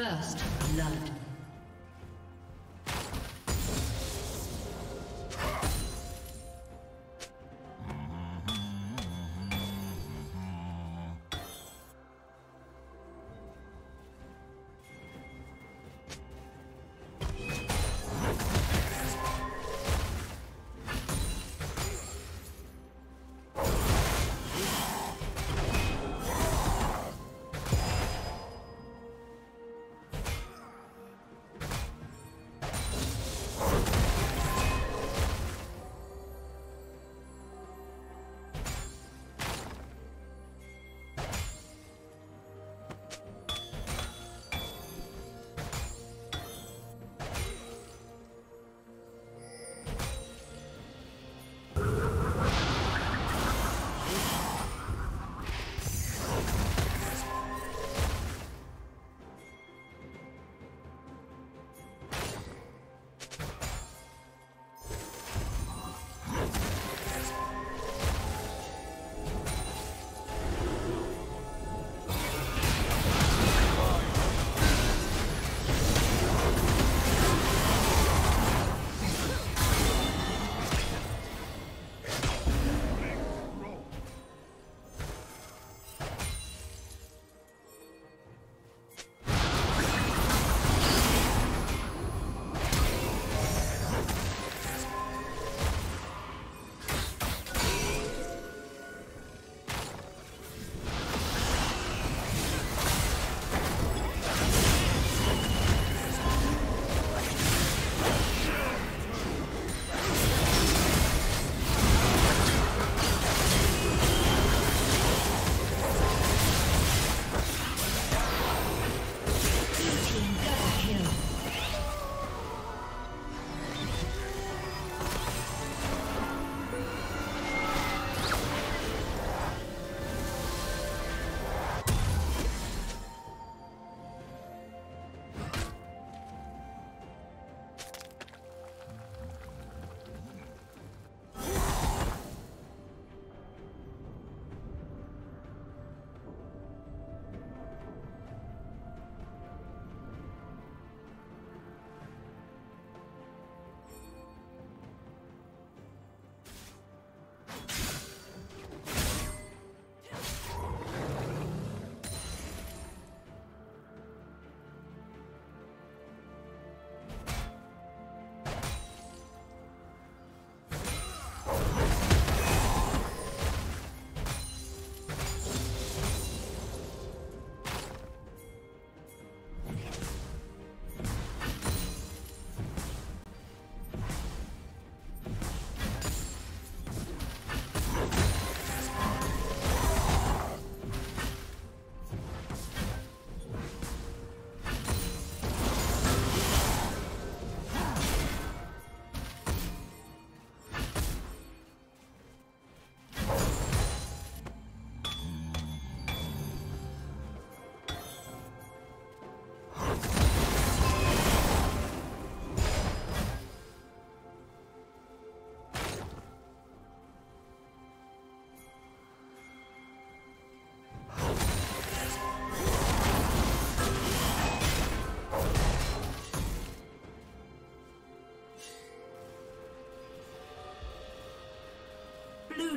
First blood.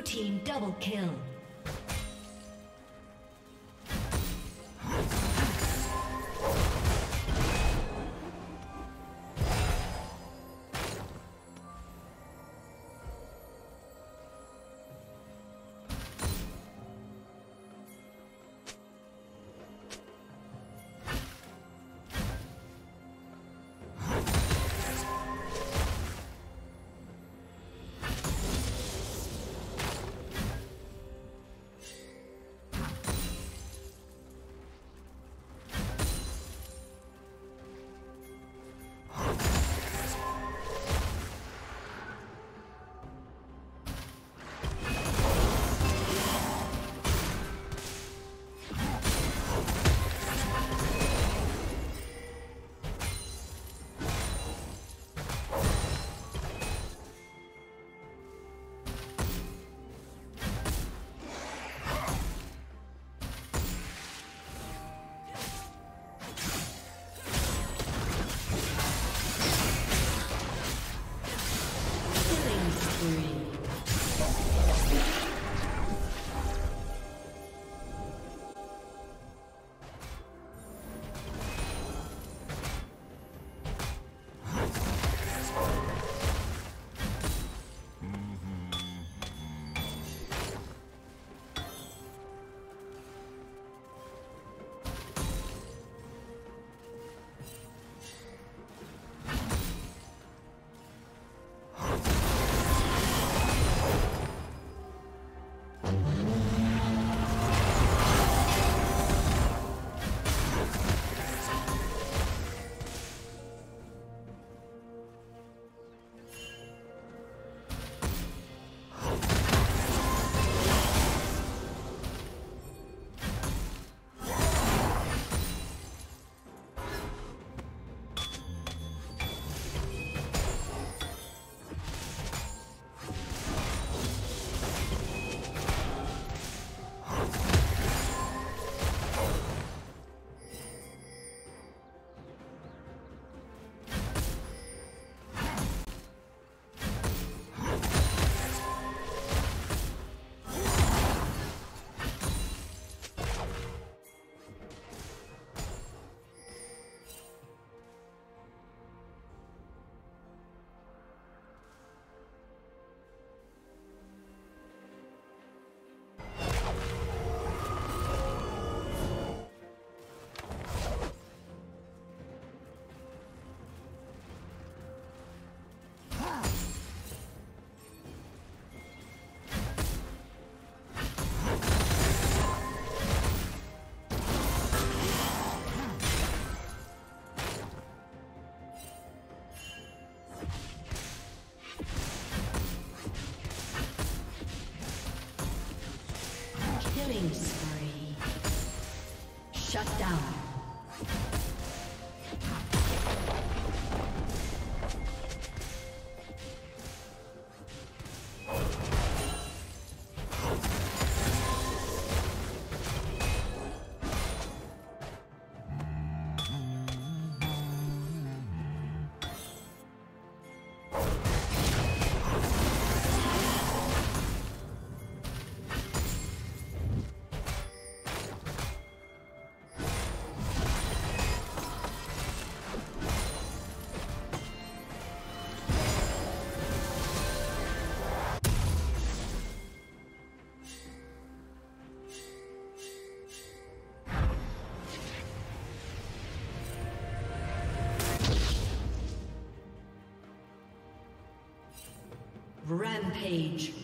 Team double kill. Rampage.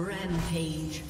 Rampage.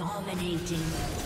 Dominating.